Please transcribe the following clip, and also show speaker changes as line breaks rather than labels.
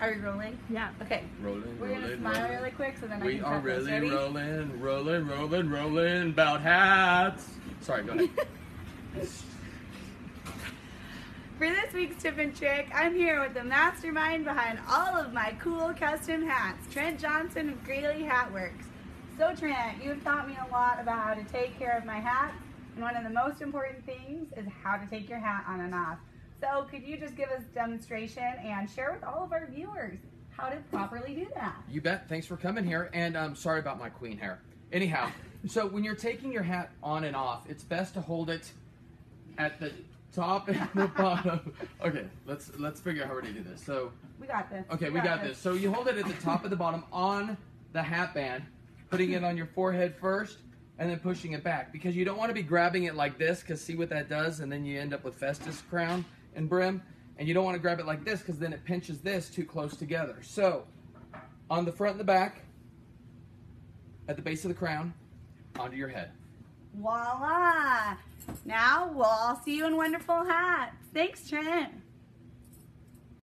Are we rolling?
Yeah.
Okay.
Rolling,
We're gonna smile
rolling.
really quick so then I
We
can
are
cut
really
Ready?
rolling, rolling, rolling, rolling about hats. Sorry, go ahead.
For this week's tip and trick, I'm here with the mastermind behind all of my cool custom hats, Trent Johnson of Greeley Hat Works. So Trent, you've taught me a lot about how to take care of my hats, and one of the most important things is how to take your hat on and off. So could you just give us a demonstration and share with all of our viewers how to properly do that?
You bet. Thanks for coming here. And I'm sorry about my queen hair. Anyhow, so when you're taking your hat on and off, it's best to hold it at the top and the bottom. Okay, let's let's figure out how we're gonna do this. So
We got this.
okay, we got this. So you hold it at the top of the bottom on the hat band, putting it on your forehead first, and then pushing it back because you don't want to be grabbing it like this because see what that does, and then you end up with Festus crown and brim. And you don't want to grab it like this because then it pinches this too close together. So on the front and the back, at the base of the crown, onto your head.
Voila! Now we'll all see you in wonderful hats. Thanks, Trent.